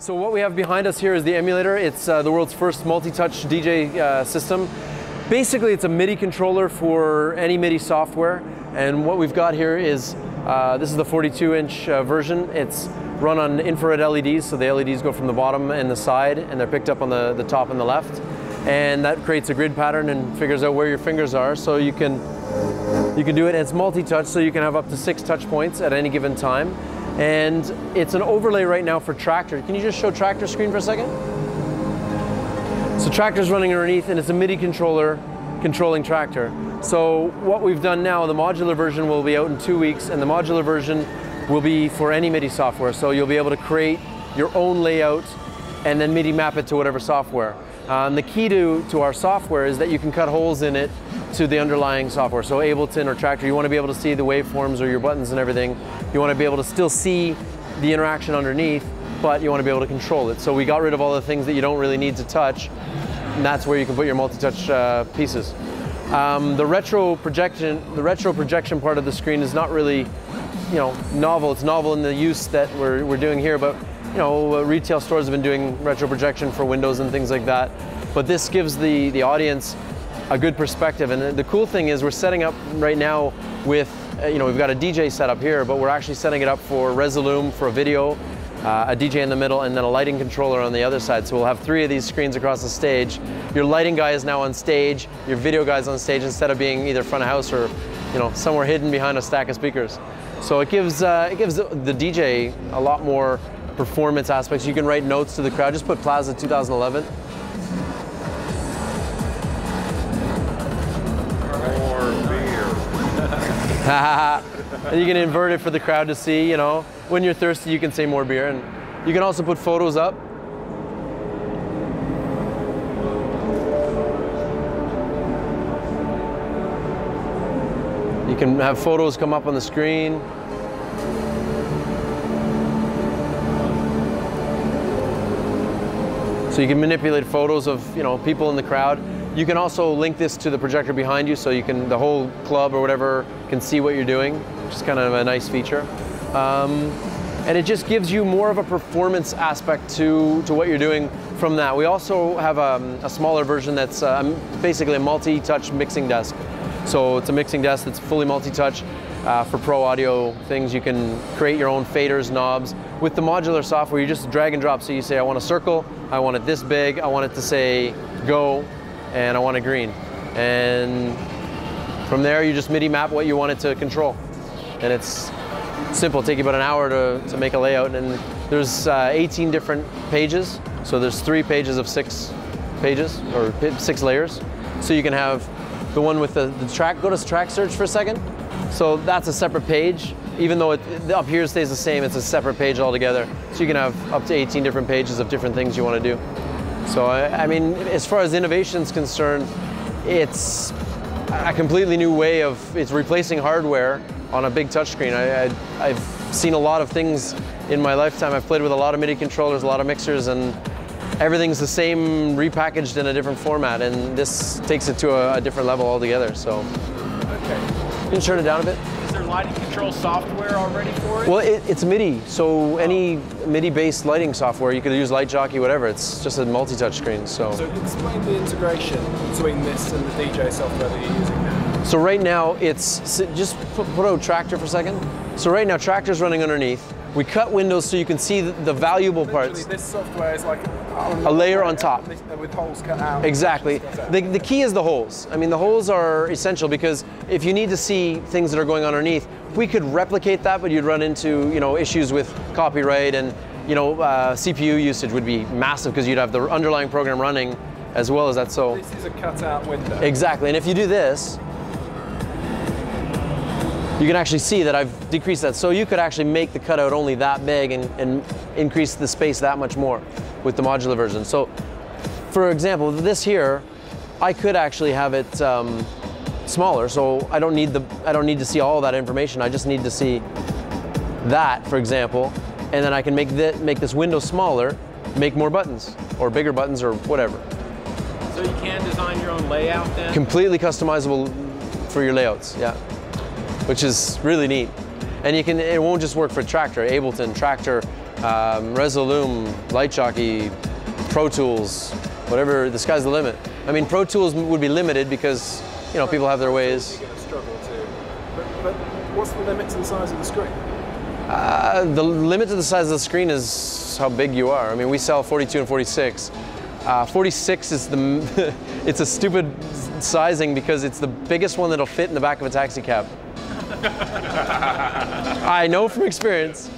So what we have behind us here is the emulator. It's uh, the world's first multi-touch DJ uh, system. Basically, it's a MIDI controller for any MIDI software. And what we've got here is, uh, this is the 42-inch uh, version. It's run on infrared LEDs, so the LEDs go from the bottom and the side, and they're picked up on the, the top and the left. And that creates a grid pattern and figures out where your fingers are, so you can, you can do it. And it's multi-touch, so you can have up to six touch points at any given time. And it's an overlay right now for Traktor. Can you just show Traktor screen for a second? So Traktor's running underneath and it's a MIDI controller controlling Traktor. So what we've done now, the modular version will be out in two weeks and the modular version will be for any MIDI software. So you'll be able to create your own layout and then MIDI map it to whatever software. Um, the key to, to our software is that you can cut holes in it to the underlying software. So Ableton or Traktor, you want to be able to see the waveforms or your buttons and everything. You want to be able to still see the interaction underneath, but you want to be able to control it. So we got rid of all the things that you don't really need to touch, and that's where you can put your multi-touch uh, pieces. Um, the retro projection, the retro projection part of the screen is not really, you know, novel. It's novel in the use that we're, we're doing here, but you know, uh, retail stores have been doing retro projection for windows and things like that. But this gives the, the audience a good perspective. And the cool thing is we're setting up right now with, uh, you know, we've got a DJ set up here, but we're actually setting it up for Resolume for a video, uh, a DJ in the middle, and then a lighting controller on the other side. So we'll have three of these screens across the stage. Your lighting guy is now on stage, your video guy is on stage instead of being either front of house or, you know, somewhere hidden behind a stack of speakers. So it gives, uh, it gives the DJ a lot more performance aspects. You can write notes to the crowd. Just put PLASA 2011. More beer. and you can invert it for the crowd to see, you know. When you're thirsty, you can say more beer. And you can also put photos up. You can have photos come up on the screen. You can manipulate photos of you know people in the crowd. You can also link this to the projector behind you, so you can the whole club or whatever can see what you're doing, which is kind of a nice feature. Um, and it just gives you more of a performance aspect to, to what you're doing from that. We also have um, a smaller version that's uh, basically a multi-touch mixing desk. So it's a mixing desk that's fully multi-touch. Uh, for pro audio things, you can create your own faders, knobs. With the modular software, you just drag and drop. So you say, I want a circle, I want it this big, I want it to say go, and I want a green. And from there, you just MIDI map what you want it to control. And it's simple, take you about an hour to, to make a layout. And there's uh, 18 different pages. So there's three pages of six pages, or six layers. So you can have the one with the, the track, go to track search for a second. So that's a separate page. Even though it, up here stays the same, it's a separate page altogether. So you can have up to 18 different pages of different things you want to do. So I, I mean, as far as innovation is concerned, it's a completely new way of, it's replacing hardware on a big touchscreen. I, I've seen a lot of things in my lifetime. I've played with a lot of MIDI controllers, a lot of mixers, and everything's the same repackaged in a different format, and this takes it to a, a different level altogether. So. You can turn it down a bit. Is there lighting control software already for it? Well, it, it's MIDI, so any MIDI-based lighting software, you could use Light Jockey, whatever. It's just a multi-touch screen. So. So explain the integration between this and the DJ software that you're using now. So right now it's just put, put out Traktor for a second. So right now Traktor's running underneath. We cut windows so you can see the, the valuable Literally, parts. this software is like A layer on top. With holes cut out. Exactly. The, the key is the holes. I mean, the holes are essential because if you need to see things that are going on underneath, we could replicate that, but you'd run into you know issues with copyright and you know uh, CPU usage would be massive because you'd have the underlying program running as well as that. So This is a cut-out window. exactly. And if you do this, you can actually see that I've decreased that. So you could actually make the cutout only that big and, and increase the space that much more with the modular version. So for example, this here, I could actually have it um, smaller. So I don't need the I don't need to see all that information. I just need to see that, for example, and then I can make that make this window smaller, make more buttons or bigger buttons or whatever. So you can design your own layout then? Completely customizable for your layouts, yeah. Which is really neat. And you can it won't just work for Traktor, Ableton, Traktor, um, Resolume, Light Jockey, Pro Tools, whatever. The sky's the limit. I mean, Pro Tools would be limited because you know people have their ways. You're going to struggle to. But, but what's the limit to the size of the screen? Uh, the limit to the size of the screen is how big you are. I mean, we sell 42 and 46. Uh, 46 is the, it's a stupid sizing because it's the biggest one that'll fit in the back of a taxi cab. I know from experience.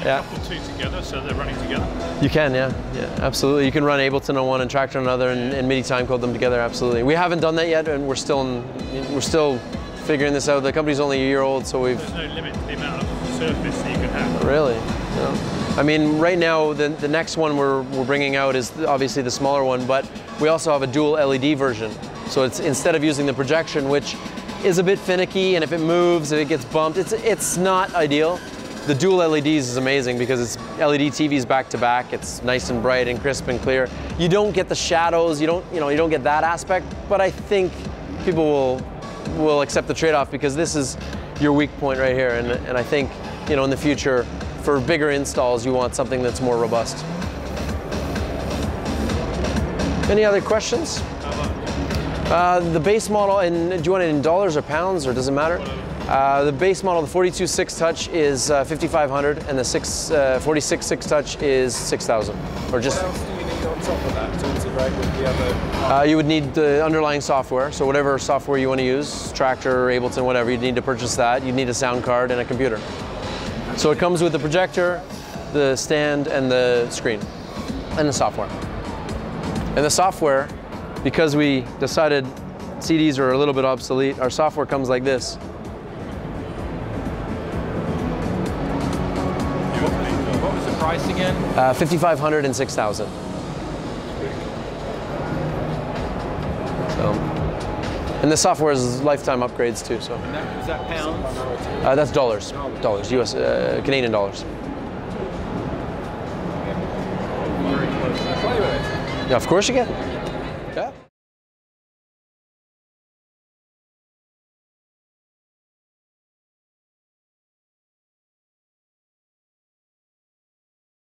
Yeah, Couple two together, so they're running together. you can, yeah, yeah, absolutely. You can run Ableton on one and Traktor on another and, and MIDI timecode them together, absolutely. We haven't done that yet, and we're still, in, we're still figuring this out. The company's only a year old, so we've There's no limit to the amount of surface that you can have. Really? No. I mean, right now, the, the next one we're, we're bringing out is obviously the smaller one, but we also have a dual LED version. So it's instead of using the projection, which is a bit finicky, and if it moves, if it gets bumped, it's, it's not ideal. The dual LEDs is amazing because it's LED TVs back to back. It's nice and bright and crisp and clear. You don't get the shadows. You don't, you know, you don't get that aspect. But I think people will will accept the trade-off because this is your weak point right here. And, and I think, you know, in the future, for bigger installs, you want something that's more robust. Any other questions? Uh, the base model, and do you want it in dollars or pounds, or does it matter? Uh, the base model, the 42 6 touch is uh, 5,500, and the 6, uh, 46 6 touch is 6,000, or just. What else do you need on top of that to integrate with the other? Uh, you would need the underlying software, so whatever software you want to use, Traktor, Ableton, whatever, you'd need to purchase that. You'd need a sound card and a computer. So it comes with the projector, the stand, and the screen, and the software. And the software, because we decided CDs are a little bit obsolete, our software comes like this. Again? Uh, 5,500 and 6,000. So, and the software is lifetime upgrades too. So. And that, is that pounds? Uh, that's dollars. Dollars, US, uh, Canadian dollars. Play with it. Yeah, of course you can.